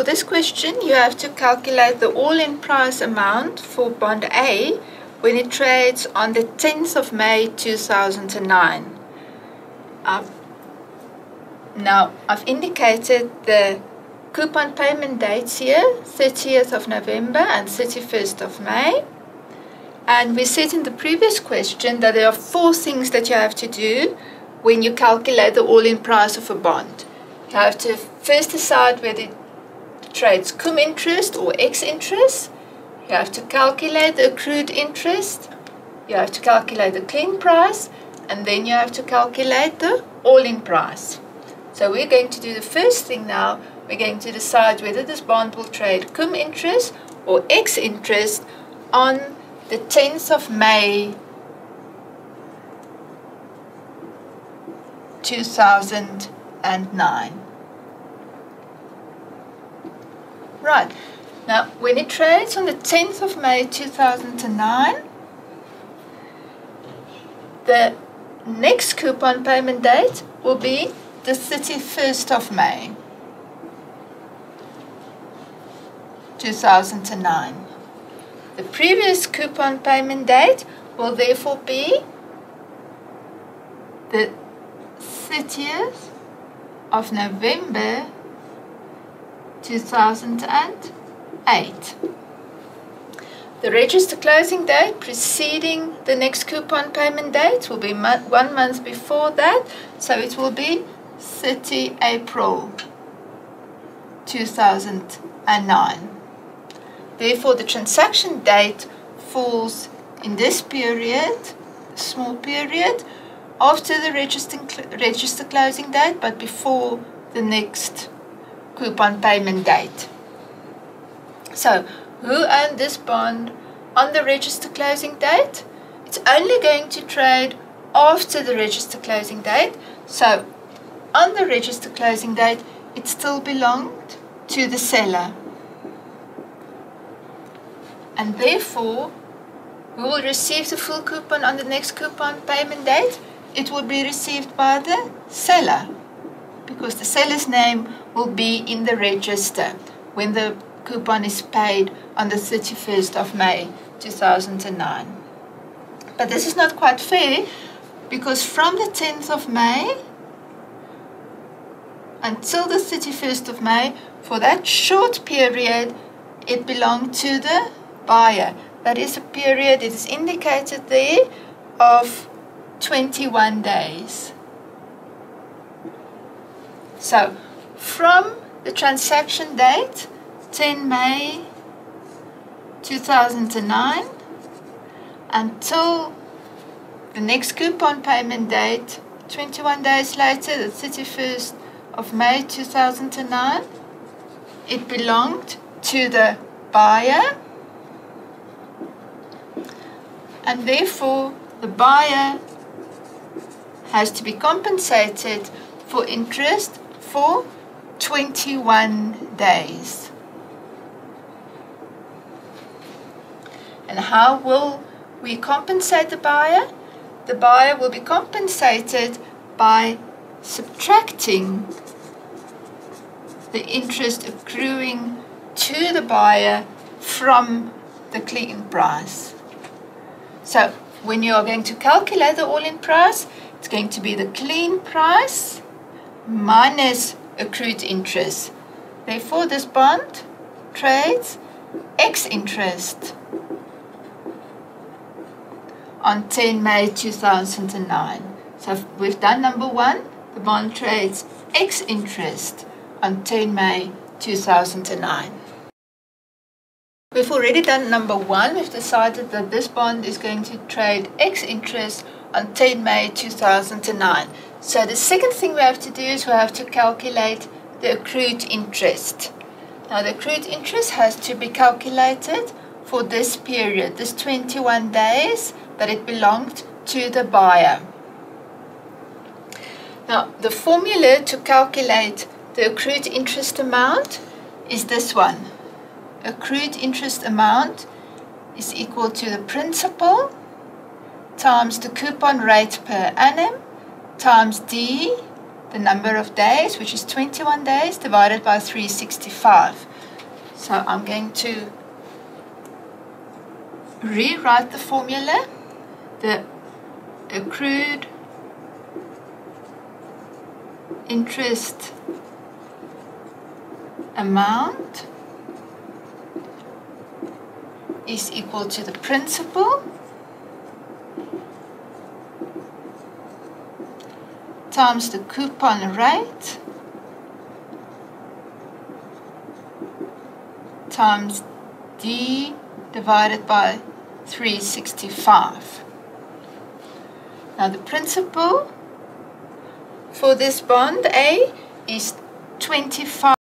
For this question, you have to calculate the all-in price amount for bond A when it trades on the 10th of May 2009. Uh, now, I've indicated the coupon payment dates here, 30th of November and 31st of May. And we said in the previous question that there are four things that you have to do when you calculate the all-in price of a bond. You have to first decide whether trades cum interest or ex interest. You have to calculate the accrued interest. You have to calculate the clean price. And then you have to calculate the all-in price. So we're going to do the first thing now. We're going to decide whether this bond will trade cum interest or ex interest on the 10th of May 2009. Right, now when it trades on the 10th of May 2009, the next coupon payment date will be the 31st of May 2009. The previous coupon payment date will therefore be the 30th of November 2008. The register closing date preceding the next coupon payment date will be one month before that, so it will be 30 April 2009. Therefore, the transaction date falls in this period, small period, after the register, register closing date, but before the next coupon payment date. So, who owned this bond on the register closing date? It's only going to trade after the register closing date. So, on the register closing date, it still belonged to the seller. And therefore, we will receive the full coupon on the next coupon payment date it will be received by the seller because the seller's name will be in the register when the coupon is paid on the 31st of May 2009. But this is not quite fair because from the 10th of May until the 31st of May, for that short period, it belonged to the buyer. That is a period, it is indicated there, of 21 days. So, from the transaction date, 10 May 2009, until the next coupon payment date, 21 days later, the 31st of May 2009, it belonged to the buyer. And therefore the buyer has to be compensated for interest for 21 days. And how will we compensate the buyer? The buyer will be compensated by subtracting the interest accruing to the buyer from the clean price. So when you are going to calculate the all-in price, it's going to be the clean price minus accrued interest. Therefore, this bond trades ex interest on 10 May 2009. So we've done number one, the bond trades ex interest on 10 May 2009. We've already done number one. We've decided that this bond is going to trade ex interest on 10 May 2009. So the second thing we have to do is we have to calculate the accrued interest. Now the accrued interest has to be calculated for this period, this 21 days that it belonged to the buyer. Now the formula to calculate the accrued interest amount is this one. Accrued interest amount is equal to the principal times the coupon rate per annum times D, the number of days, which is 21 days, divided by 365. So I'm going to rewrite the formula. The accrued interest amount is equal to the principal times the coupon rate times D divided by 365. Now the principal for this bond A is 25